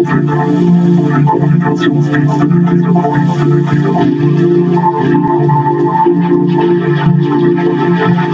Kommunikationsdienste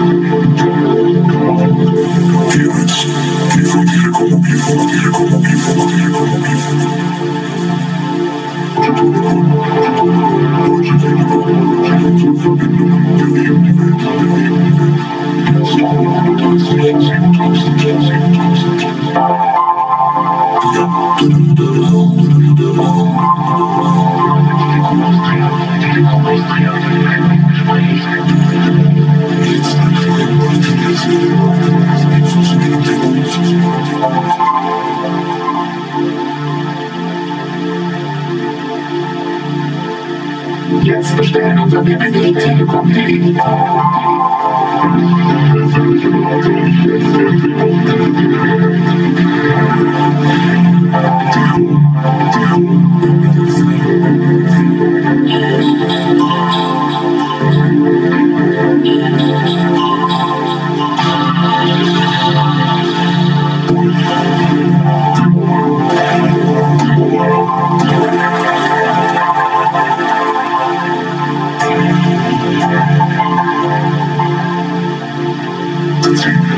Jetzt bestellen und dann eine Stelle kommt die Persönliche Beratung, jetzt endlich auf die Welt.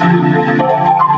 I'm sorry.